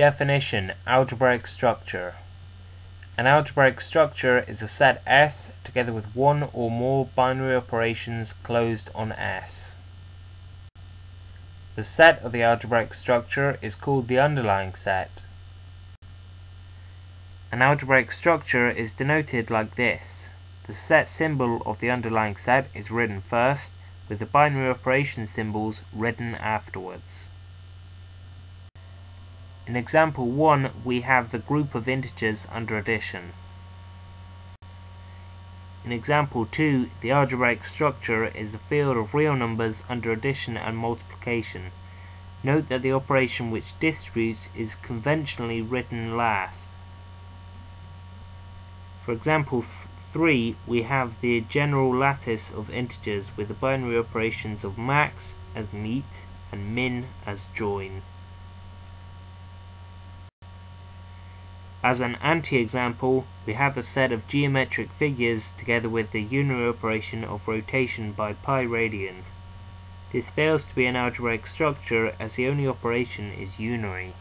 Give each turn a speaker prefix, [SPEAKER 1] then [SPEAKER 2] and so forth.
[SPEAKER 1] Definition Algebraic structure An algebraic structure is a set S together with one or more binary operations closed on S. The set of the algebraic structure is called the underlying set. An algebraic structure is denoted like this. The set symbol of the underlying set is written first, with the binary operation symbols written afterwards. In example 1, we have the group of integers under addition. In example 2, the algebraic structure is a field of real numbers under addition and multiplication. Note that the operation which distributes is conventionally written last. For example 3, we have the general lattice of integers with the binary operations of max as meet and min as join. As an anti-example, we have a set of geometric figures together with the unary operation of rotation by pi radians. This fails to be an algebraic structure as the only operation is unary.